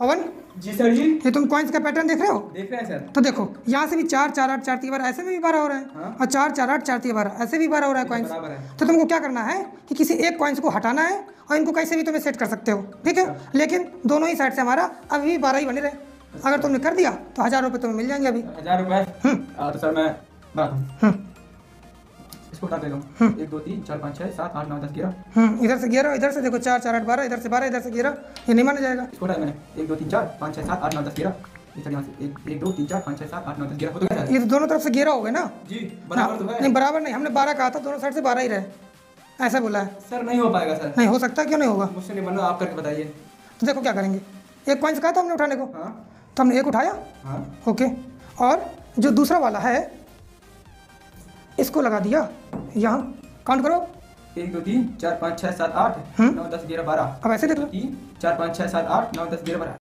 पवन? जी sir जी। ये तुम coins का पैटर्न देख रहे हो? देख रहे हैं सर। तो देखो यहाँ से भी चार चार आठ चार तीन बार ऐसे में भी बारह हो रहा है। हाँ। और चार चार आठ चार तीन बार ऐसे भी बारह हो रहा है कॉइन्स तो तुमको क्या करना है कि किसी एक कॉइन्स को हटाना है और इनको कैसे भी तुम्हें सेट कर सकते हो। ठीक है? लेकिन दोनों ही साइड से हमारा अभी भी बारह ही बने रहे। अगर तुमने कर दिया तो हज़ार रुपये तुम्हें मिल जाएँगे अभी। हज़ार रुपए? हाँ, तो सर मैं हम्म। इसको उठा देता हूँ एक दो तीन चार पाँच छः सात आठ नौ दस ग्यारह। हम्म इधर से ग्यारह इधर से देखो चार चार आठ बारह इधर से बारह इधर से ग्यारह। ये नहीं माना जाएगा। इसको मैंने। एक दो तीन चार पाँच छः सात आठ नौ दस ग्यारह। एक एक दो तीन चार पाँच छः सात आठ नौ दस ग्यारह। हो तो गया ये तो दोनों तरफ़ से ग्यारह हो गए ना? जी बराबर तो है। नहीं बराबर नहीं हमने बारह कहा था दोनों साइड से बारह ही रहे। ऐसा बोला है। सर नहीं हो पाएगा सर। नहीं हो सकता क्यों नहीं होगा? मुझसे नहीं बना आप करके बताइए। तो देखो क्या करेंगे। एक कॉइन्स कहा था हमने उठाने को? हाँ। तो हमने एक उठाया? हाँ। ओके। और जो दूसरा वाला है इसको लगा दिया? यहाँ काउंट करो। एक दो तीन चार पाँच छः सात आठ हम्म। नौ दस ग्यारह बारह। अब ऐसे देख लो। तीन चार पाँच छः सात आठ नौ दस ग्यारह बारह।